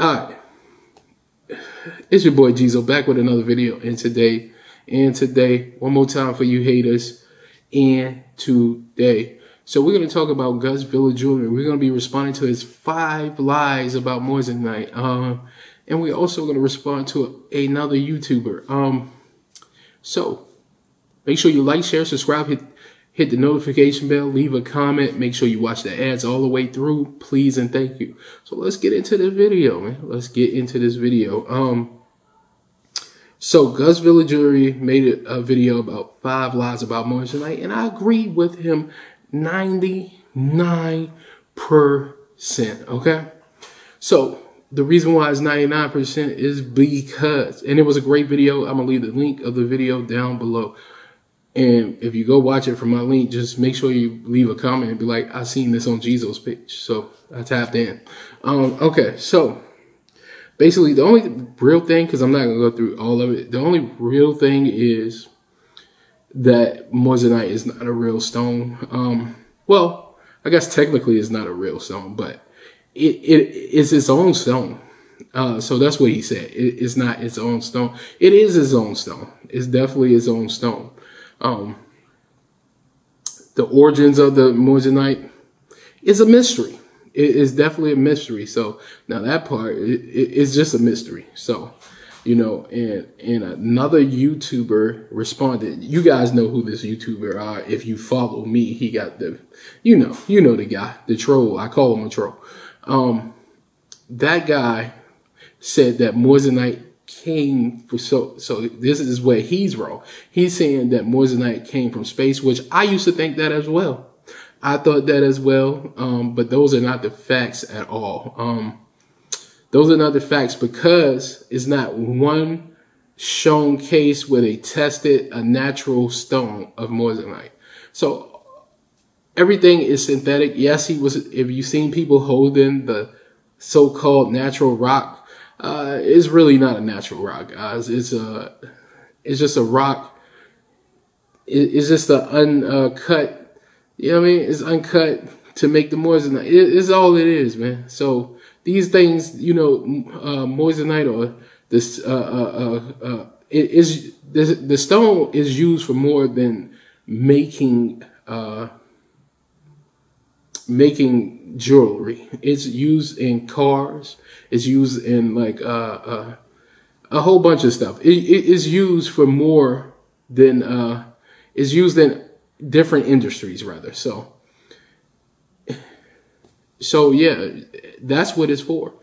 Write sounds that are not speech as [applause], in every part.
Alright. It's your boy Geezo back with another video and today and today one more time for you haters and today. So we're gonna talk about Gus Villa Jewelry We're gonna be responding to his five lies about Moissanite. Um and we're also gonna respond to another YouTuber. Um so make sure you like, share, subscribe, hit hit the notification bell, leave a comment, make sure you watch the ads all the way through, please and thank you. So let's get into the video, man. Let's get into this video. Um, so Gus Villa Jewelry made a video about five lies about Moissanite, and I agree with him 99%, okay? So the reason why it's 99% is because, and it was a great video. I'm gonna leave the link of the video down below. And if you go watch it from my link, just make sure you leave a comment and be like, I seen this on Geezo's page. So I tapped in. Um, okay, so basically the only real thing, because I'm not gonna go through all of it, the only real thing is that Moissanite is not a real stone. Um, well, I guess technically it's not a real stone, but it, it is its own stone. Uh, so that's what he said. It, it's not its own stone. It is its own stone. It's definitely its own stone. Um, the origins of the Moissanite is a mystery. It is definitely a mystery. So now that part is just a mystery. So, you know, and and another YouTuber responded. You guys know who this YouTuber are. If you follow me, he got the, you know, you know the guy, the troll. I call him a troll. Um, that guy said that Moissanite came for so so this is where he's wrong. He's saying that Moissanite came from space, which I used to think that as well. I thought that as well, um, but those are not the facts at all. Um, those are not the facts because it's not one shown case where they tested a natural stone of Moissanite. So everything is synthetic. Yes, he was. If you've seen people holding the so-called natural rock uh, it's really not a natural rock, guys. It's a, it's just a rock. It, it's just an uncut. You know what I mean? It's uncut to make the moissanite. It, it's all it is, man. So these things, you know, uh, moissanite or this, uh, uh, uh, uh it is the, the stone is used for more than making, uh, making jewelry. It's used in cars. It's used in like uh, uh, a whole bunch of stuff. It, it is used for more than uh, is used in different industries rather. So, so yeah, that's what it's for.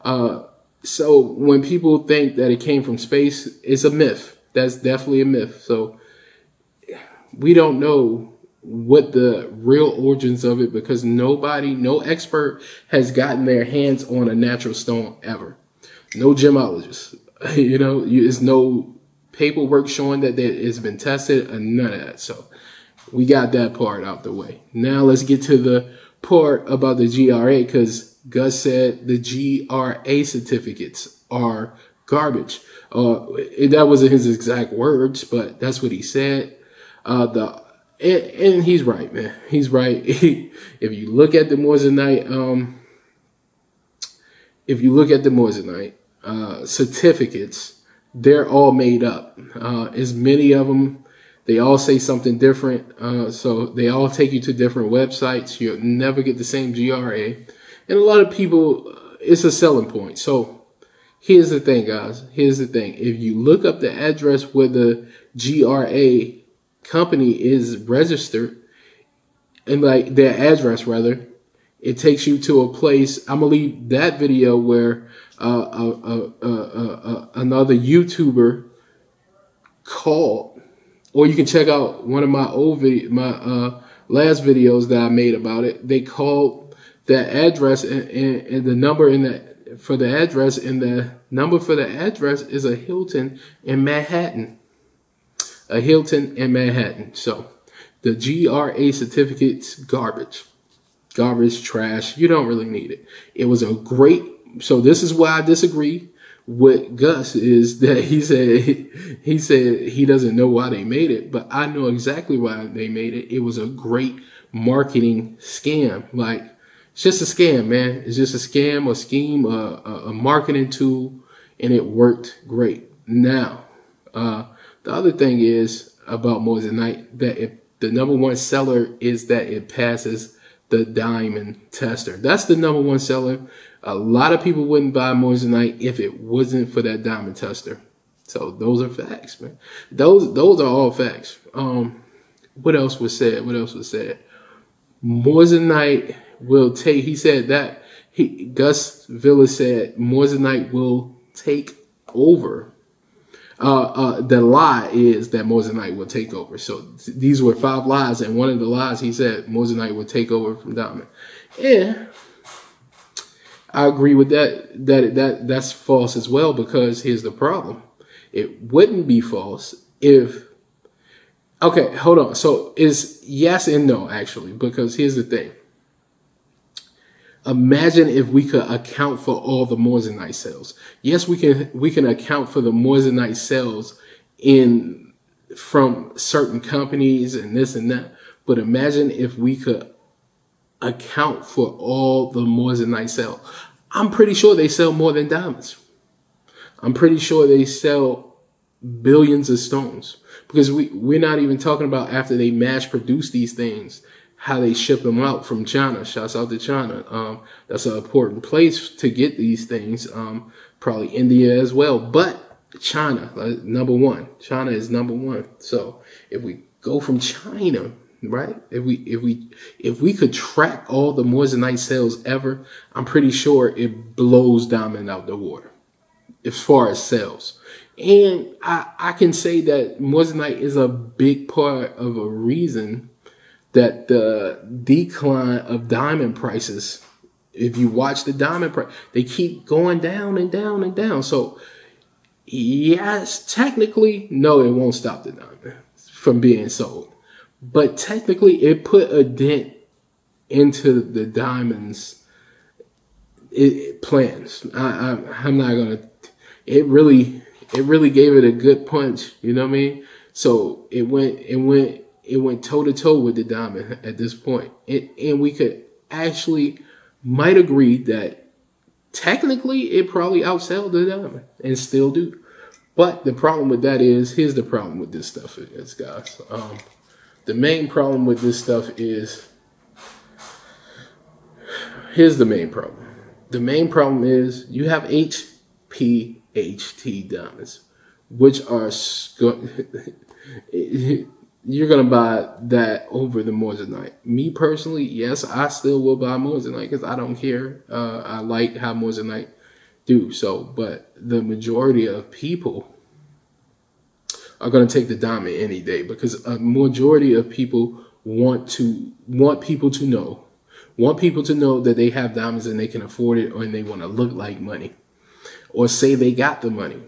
Uh, so when people think that it came from space, it's a myth. That's definitely a myth. So we don't know what the real origins of it because nobody, no expert has gotten their hands on a natural stone ever. No gemologist. [laughs] You know, there's no paperwork showing that it's been tested and none of that. So we got that part out the way. Now let's get to the part about the GRA because Gus said the GRA certificates are garbage. Uh, that wasn't his exact words, but that's what he said. Uh, the and, he's right, man. He's right. [laughs] if you look at the Moissanite, um, if you look at the Moissanite uh, certificates, they're all made up. Uh, as many of them, they all say something different. Uh, so they all take you to different websites. You'll never get the same GRA. And a lot of people, uh, it's a selling point. So here's the thing, guys. Here's the thing. If you look up the address where the GRA company is registered and like their address rather, it takes you to a place. I'm gonna leave that video where uh, uh, uh, another YouTuber called, or you can check out one of my old video, my last videos that I made about it. They called that address and, and, and the number in that for the address and the number for the address is a Hilton in Manhattan a Hilton in Manhattan. So the GRA certificate's garbage. Garbage, trash. You don't really need it. It was a great, so this is why I disagree with Gus is that he said, [laughs] he said he doesn't know why they made it, but I know exactly why they made it. It was a great marketing scam. Like, It's just a scam, man. It's just a scam, a scheme, a, a, a marketing tool, and it worked great. Now, uh, the other thing is about Moissanite that if the number one seller is that it passes the diamond tester. That's the number one seller. A lot of people wouldn't buy Moissanite if it wasn't for that diamond tester. So those are facts, man. Those those are all facts. Um, what else was said? What else was said? Moissanite will take. He said that he Gus Villa said Moissanite will take over. Uh, uh, the lie is that Moses Moissanite will take over. So th- these were five lies, and one of the lies he said Moses Moissanite will take over from Diamond. Yeah, I agree with that. That that that's false as well because here's the problem: it wouldn't be false if. Okay, hold on. So is yes and no actually because here's the thing. Imagine if we could account for all the Moissanite sales. Yes, we can we can account for the Moissanite sales in from certain companies and this and that. But imagine if we could account for all the Moissanite sales. I'm pretty sure they sell more than diamonds. I'm pretty sure they sell billions of stones because we, we're not even talking about after they mass produce these things how they ship them out from China. Shouts out to China. Um, that's an important place to get these things. Um, probably India as well, but China, uh, number one. China is number one. So if we go from China, right? If we if we if we could track all the Moissanite sales ever, I'm pretty sure it blows Diamond out the water as far as sales. And I, I can say that Moissanite is a big part of a reason that the decline of diamond prices, if you watch the diamond price, they keep going down and down and down. So, yes, technically, no, it won't stop the diamond from being sold. But technically, it put a dent into the diamonds it, plans. I, I, I'm not gonna. It really, it really gave it a good punch. You know what I mean? So it went, it went it went toe to toe with the diamond at this point. It, and we could actually might agree that technically it probably outsold the diamond and still do. But the problem with that is, here's the problem with this stuff is, guys. Um, the main problem with this stuff is, here's the main problem. The main problem is you have HPHT diamonds, which are [laughs] you're gonna buy that over the Moissanite. Me personally, yes, I still will buy Moissanite because I don't care. Uh, I like how Moissanite do so, but the majority of people are gonna take the diamond any day because a majority of people want to want people to know, want people to know that they have diamonds and they can afford it, or they want to look like money, or say they got the money.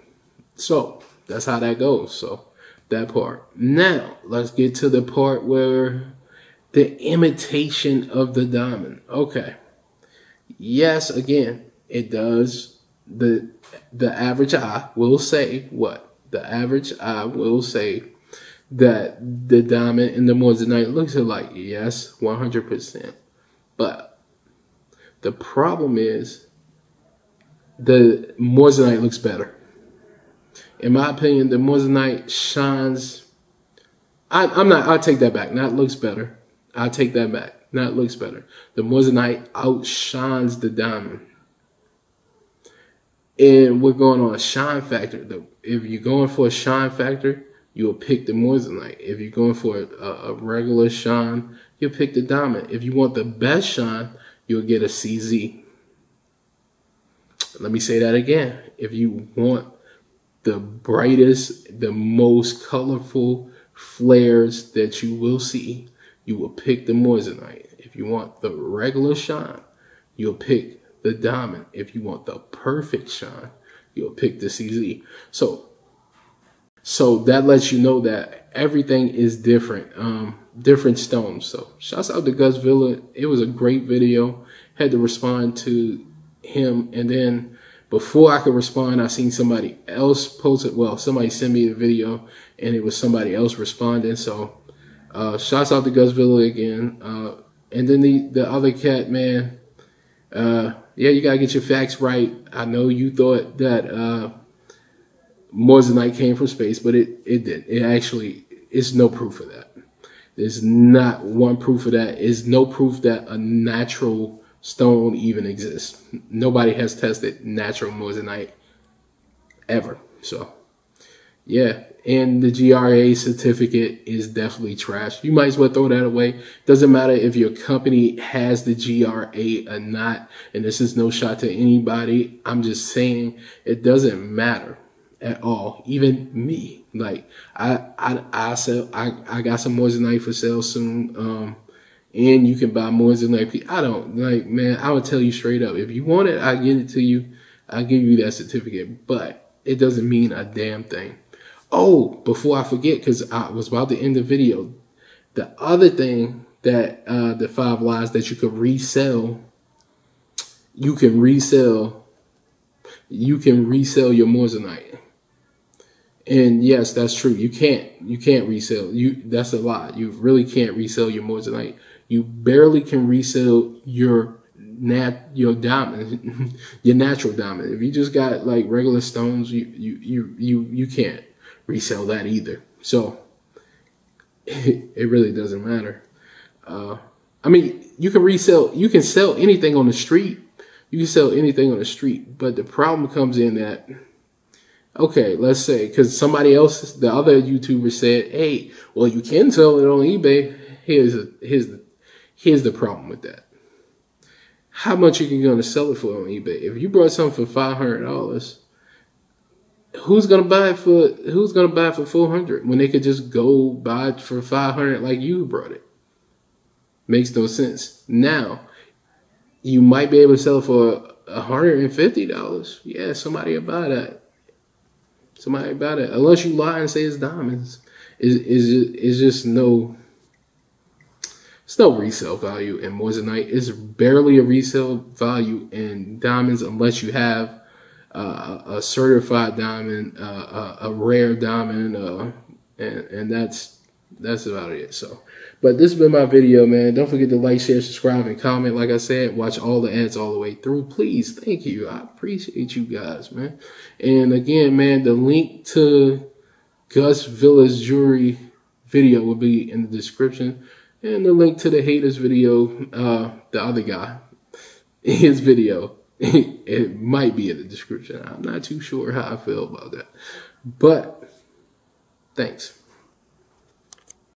So that's how that goes. So that part. Now, let's get to the part where the imitation of the diamond. Okay. Yes, again, it does. The the average eye will say what? The average eye will say that the diamond and the moissanite looks alike. Yes, 100%. But the problem is the moissanite looks better in my opinion, the Moissanite shines. I, am not. I'll take that back. Not looks better. I'll take that back. Not looks better. The Moissanite outshines the diamond. And we're going on a shine factor. The, if you're going for a shine factor, you'll pick the Moissanite. If you're going for a, a regular shine, you'll pick the diamond. If you want the best shine, you'll get a CZ. Let me say that again. If you want the brightest, the most colorful flares that you will see, you will pick the moissanite. If you want the regular shine, you'll pick the diamond. If you want the perfect shine, you'll pick the CZ. So, so that lets you know that everything is different, um, different stones. So, shouts out to Gus Villa. It was a great video. Had to respond to him, and then before I could respond, I seen somebody else post it. Well, somebody sent me the video and it was somebody else responding. So, uh, shouts out to Gus Villa again. Uh, and then the, the other cat, man, uh, yeah, you gotta get your facts right. I know you thought that uh, Moissanite came from space, but it it did. It actually is no proof of that. There's not one proof of that. Is no proof that a natural stone even exists. Nobody has tested natural Moissanite ever. So, yeah, and the GRA certificate is definitely trash. You might as well throw that away. Doesn't matter if your company has the GRA or not. And this is no shot to anybody. I'm just saying it doesn't matter at all. Even me. Like I I I sell I, I got some Moissanite for sale soon. Um and you can buy Moissanite. I don't like man, I would tell you straight up. If you want it, I get it to you. I give you that certificate. But it doesn't mean a damn thing. Oh, before I forget, because I was about to end the video, the other thing that uh, the five lies that you could resell, you can resell, you can resell your Moissanite. And yes, that's true. You can't you can't resell. You that's a lie. You really can't resell your Moissanite. You barely can resell your nat your diamond, [laughs] your natural diamond. If you just got like regular stones, you you you you you can't resell that either. So [laughs] it really doesn't matter. Uh, I mean, you can resell, you can sell anything on the street. You can sell anything on the street, but the problem comes in that, okay, let's say, because somebody else, the other YouTuber said, hey, well, you can sell it on eBay. Here's a, here's the, here's the problem with that. How much are you going to sell it for on eBay? If you brought something for five hundred dollars, who's gonna buy it for who's gonna buy it for four hundred when they could just go buy it for five hundred like you brought it? Makes no sense. Now, you might be able to sell it for hundred and fifty dollars. Yeah, somebody will buy that. Somebody buy that. Unless you lie and say it's diamonds. Is is is just no it's no resale value in moissanite. It's barely a resale value in diamonds unless you have uh, a certified diamond, uh, a, rare diamond, uh, and and that's that's about it. So, but this has been my video, man. Don't forget to like, share, subscribe, and comment. Like I said, watch all the ads all the way through. Please, thank you. I appreciate you guys, man. And again, man, the link to Gus Villa's jewelry video will be in the description, and the link to the haters video, uh, the other guy, [laughs] his video [laughs] it might be in the description. I'm not too sure how I feel about that. But thanks.